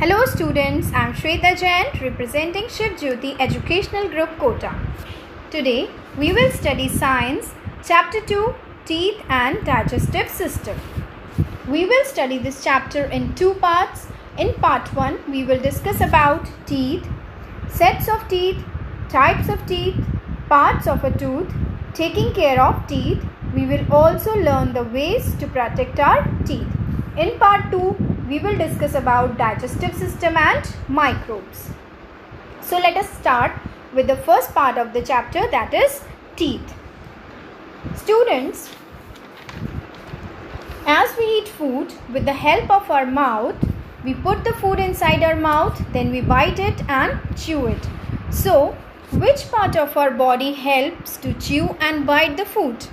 Hello students, I am Shweta Jain representing Shiv Jyoti Educational Group Kota. Today we will study Science Chapter 2 Teeth and Digestive System. We will study this chapter in two parts. In part 1 we will discuss about teeth, sets of teeth, types of teeth, parts of a tooth, taking care of teeth. We will also learn the ways to protect our teeth. In part 2 we will discuss about digestive system and microbes. So let us start with the first part of the chapter that is teeth. Students, as we eat food with the help of our mouth, we put the food inside our mouth, then we bite it and chew it. So, which part of our body helps to chew and bite the food?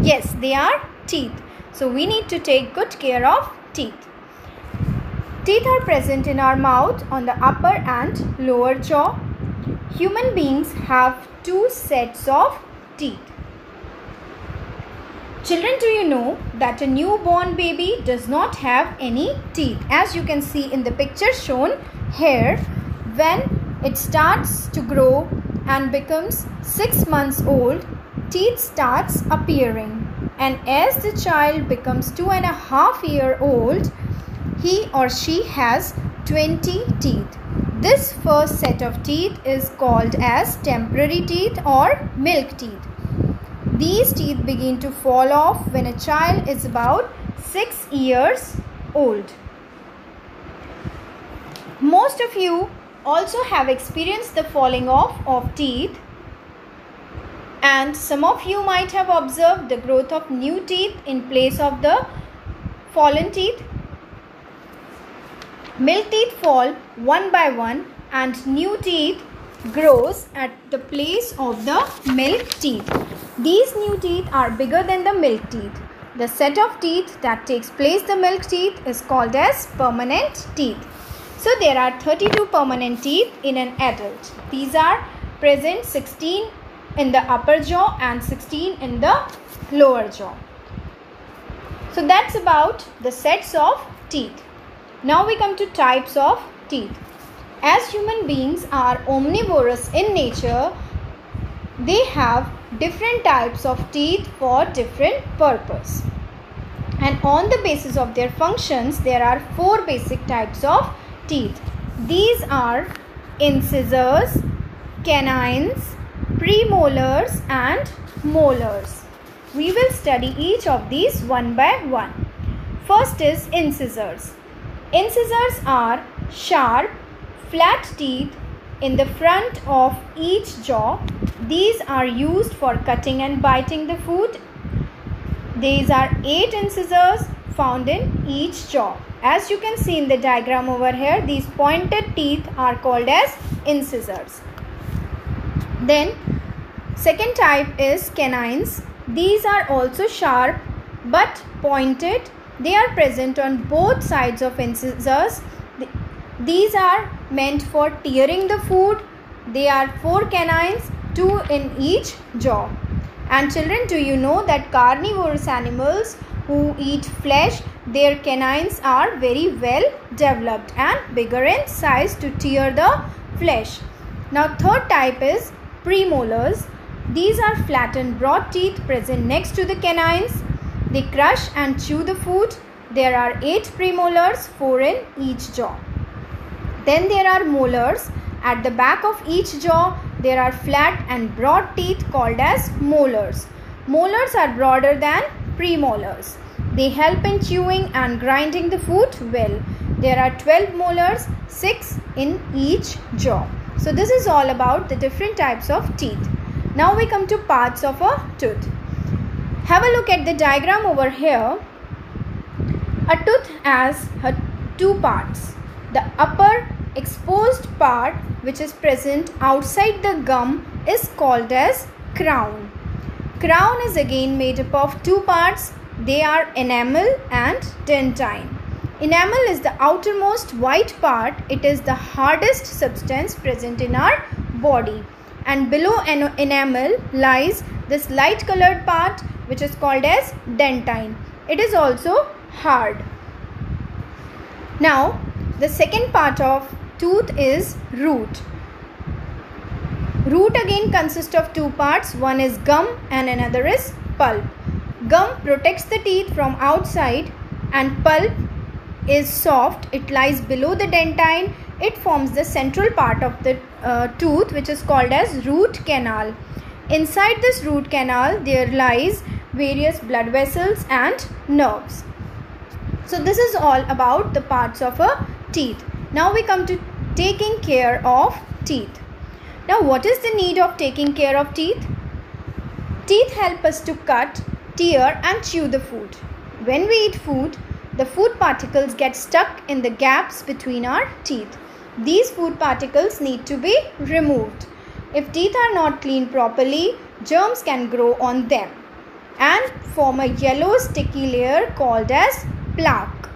Yes, they are teeth. So, we need to take good care of teeth. Teeth are present in our mouth on the upper and lower jaw. Human beings have two sets of teeth. Children, do you know that a newborn baby does not have any teeth? As you can see in the picture shown here, when it starts to grow and becomes 6 months old, teeth starts appearing. And as the child becomes two and a half year old, he or she has 20 teeth. This first set of teeth is called as temporary teeth or milk teeth. These teeth begin to fall off when a child is about 6 years old. Most of you also have experienced the falling off of teeth and some of you might have observed the growth of new teeth in place of the fallen teeth. Milk teeth fall one by one and new teeth grows at the place of the milk teeth. These new teeth are bigger than the milk teeth. The set of teeth that takes place the milk teeth is called as permanent teeth. So there are 32 permanent teeth in an adult. These are present 16 in the upper jaw and 16 in the lower jaw. So that's about the sets of teeth. Now we come to types of teeth. As human beings are omnivorous in nature, they have different types of teeth for different purpose. And on the basis of their functions, there are four basic types of teeth. These are incisors, canines, premolars and molars. We will study each of these one by one. First is incisors. Incisors are sharp, flat teeth in the front of each jaw. These are used for cutting and biting the food. These are 8 incisors found in each jaw. As you can see in the diagram over here, these pointed teeth are called as incisors. Then second type is canines. These are also sharp but pointed. They are present on both sides of incisors. These are meant for tearing the food. They are four canines, two in each jaw. And children, do you know that carnivorous animals who eat flesh, their canines are very well developed and bigger in size to tear the flesh. Now, third type is premolars. These are flattened broad teeth present next to the canines. They crush and chew the food. There are 8 premolars, 4 in each jaw. Then there are molars. At the back of each jaw, there are flat and broad teeth called as molars. Molars are broader than premolars. They help in chewing and grinding the food well. There are 12 molars, 6 in each jaw. So this is all about the different types of teeth. Now we come to parts of a tooth. Have a look at the diagram over here. A tooth has uh, two parts. The upper exposed part which is present outside the gum is called as crown. Crown is again made up of two parts. They are enamel and dentine. Enamel is the outermost white part. It is the hardest substance present in our body. And below enamel lies this light colored part which is called as dentine. It is also hard. Now, the second part of tooth is root. Root again consists of two parts. One is gum and another is pulp. Gum protects the teeth from outside and pulp is soft. It lies below the dentine. It forms the central part of the uh, tooth which is called as root canal. Inside this root canal there lies various blood vessels and nerves. So this is all about the parts of a teeth. Now we come to taking care of teeth. Now what is the need of taking care of teeth? Teeth help us to cut, tear and chew the food. When we eat food, the food particles get stuck in the gaps between our teeth. These food particles need to be removed. If teeth are not cleaned properly, germs can grow on them and form a yellow sticky layer called as plaque.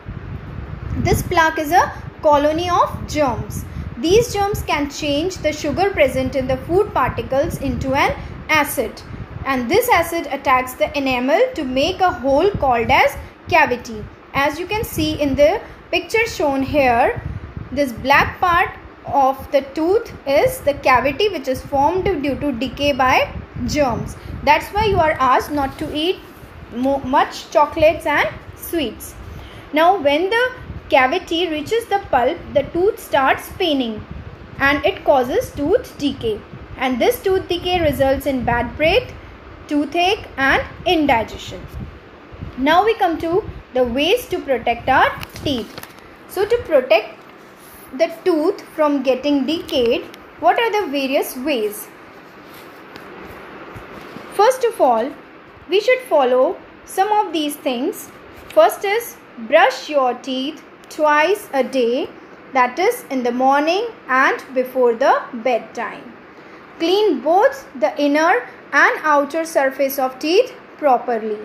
This plaque is a colony of germs. These germs can change the sugar present in the food particles into an acid and this acid attacks the enamel to make a hole called as cavity. As you can see in the picture shown here, this black part of the tooth is the cavity which is formed due to decay by germs. That's why you are asked not to eat much chocolates and sweets. Now when the cavity reaches the pulp, the tooth starts paining and it causes tooth decay. And this tooth decay results in bad breath, toothache and indigestion. Now we come to the ways to protect our teeth. So to protect the tooth from getting decayed, what are the various ways? First of all, we should follow some of these things. First is brush your teeth twice a day that is in the morning and before the bedtime. Clean both the inner and outer surface of teeth properly.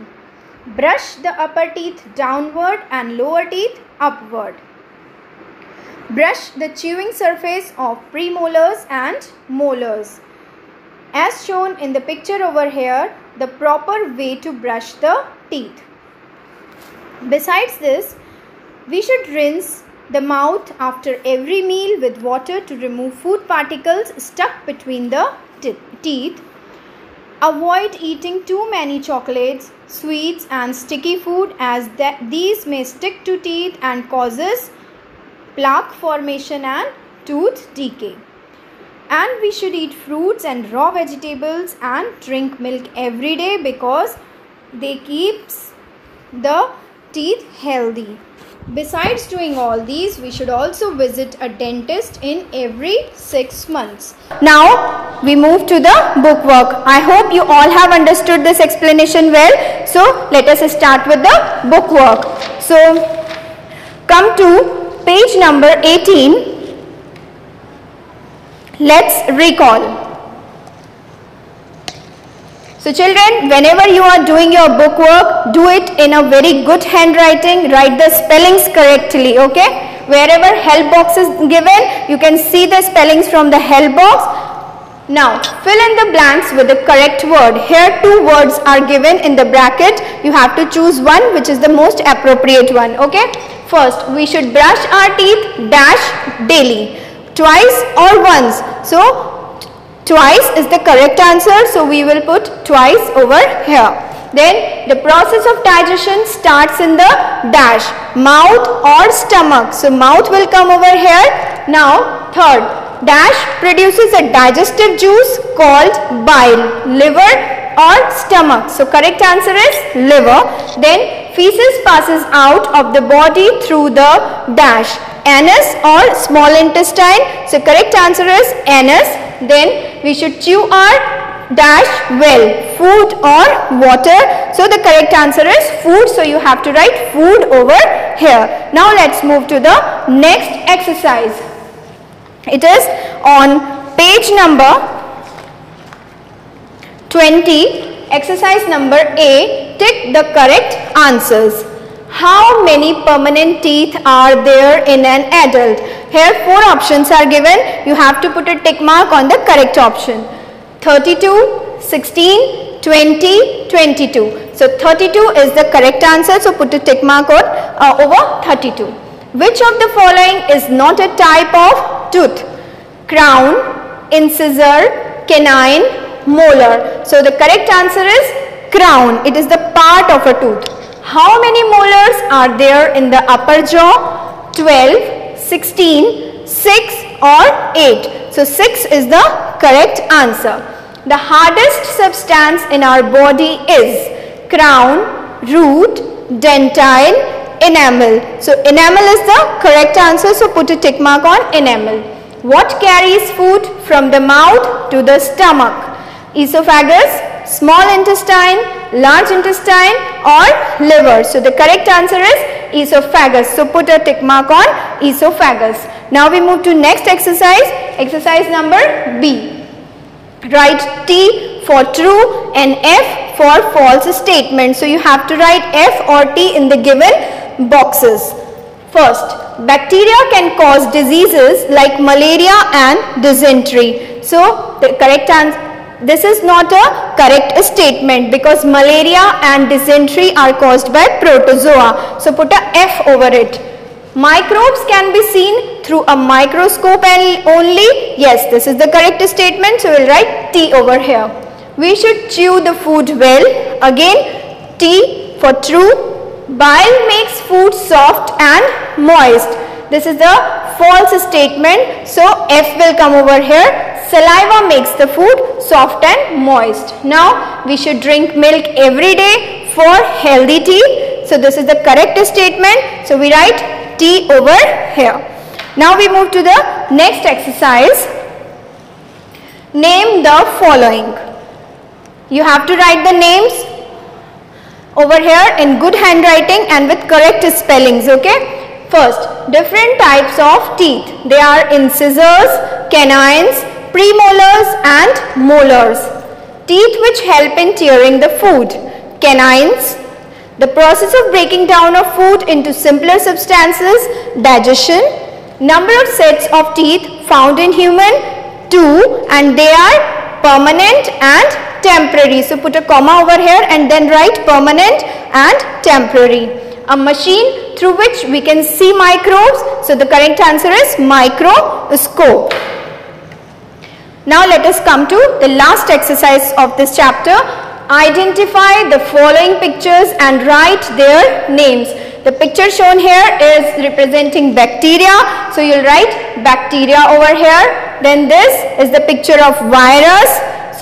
Brush the upper teeth downward and lower teeth upward. Brush the chewing surface of premolars and molars. As shown in the picture over here, the proper way to brush the teeth. Besides this, we should rinse the mouth after every meal with water to remove food particles stuck between the teeth. Avoid eating too many chocolates, sweets and sticky food as that these may stick to teeth and causes plaque formation and tooth decay. And we should eat fruits and raw vegetables and drink milk every day because they keeps the teeth healthy. Besides doing all these, we should also visit a dentist in every 6 months. Now, we move to the bookwork. I hope you all have understood this explanation well. So, let us start with the bookwork. So, come to page number 18. Let's recall. So children, whenever you are doing your book work, do it in a very good handwriting. Write the spellings correctly, okay? Wherever help box is given, you can see the spellings from the help box. Now, fill in the blanks with the correct word. Here two words are given in the bracket. You have to choose one which is the most appropriate one, okay? First, we should brush our teeth dash daily. Twice or once. So, Twice is the correct answer. So, we will put twice over here. Then the process of digestion starts in the dash mouth or stomach. So, mouth will come over here. Now, third dash produces a digestive juice called bile, liver or stomach. So, correct answer is liver. Then feces passes out of the body through the dash anus or small intestine. So, correct answer is anus. Then we should chew our dash well food or water. So the correct answer is food. So you have to write food over here. Now let's move to the next exercise. It is on page number 20 exercise number a. Tick the correct answers how many permanent teeth are there in an adult? Here four options are given. You have to put a tick mark on the correct option. 32, 16, 20, 22. So 32 is the correct answer. So put a tick mark on uh, over 32. Which of the following is not a type of tooth? Crown, incisor, canine, molar. So the correct answer is crown. It is the part of a tooth. How many molars are there in the upper jaw? 12, 16, 6 or 8. So 6 is the correct answer. The hardest substance in our body is crown, root, dentine, enamel. So enamel is the correct answer. So put a tick mark on enamel. What carries food from the mouth to the stomach? Esophagus, small intestine, large intestine or liver. So the correct answer is esophagus. So put a tick mark on esophagus. Now we move to next exercise. Exercise number B. Write T for true and F for false statement. So you have to write F or T in the given boxes. First, bacteria can cause diseases like malaria and dysentery. So, the correct answer, this is not a correct statement because malaria and dysentery are caused by protozoa. So, put a F over it. Microbes can be seen through a microscope and only. Yes, this is the correct statement. So, we will write T over here. We should chew the food well. Again, T for true Bile makes food soft and moist. This is the false statement. So, F will come over here. Saliva makes the food soft and moist. Now, we should drink milk every day for healthy teeth. So, this is the correct statement. So, we write T over here. Now, we move to the next exercise. Name the following. You have to write the names over here in good handwriting and with correct spellings okay first different types of teeth. They are incisors canines premolars and molars. Teeth which help in tearing the food. Canines. The process of breaking down of food into simpler substances digestion. Number of sets of teeth found in human two and they are permanent and temporary. So put a comma over here and then write permanent and temporary. A machine through which we can see microbes. So the correct answer is microscope. Now let us come to the last exercise of this chapter. Identify the following pictures and write their names. The picture shown here is representing bacteria. So you'll write bacteria over here. Then this is the picture of virus.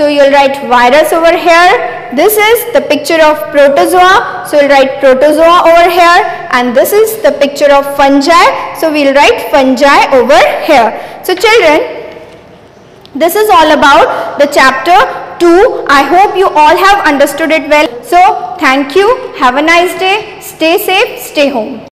So you'll write virus over here. This is the picture of protozoa. So you'll write protozoa over here. And this is the picture of fungi. So we'll write fungi over here. So children, this is all about the chapter 2. I hope you all have understood it well. So thank you. Have a nice day. Stay safe. Stay home.